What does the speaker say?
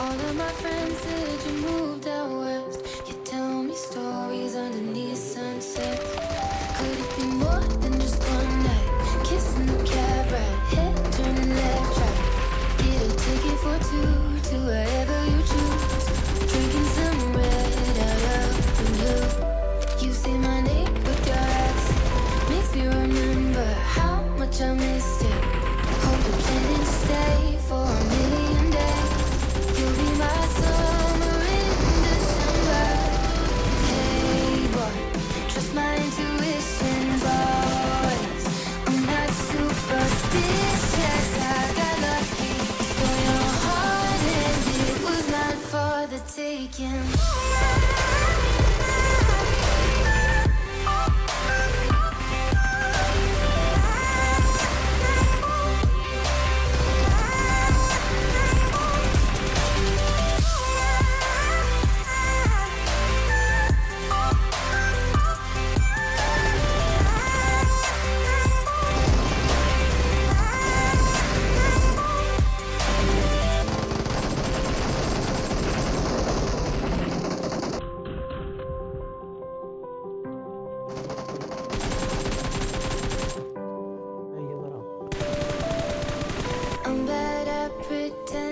All of my friends said you moved out. taken. pretend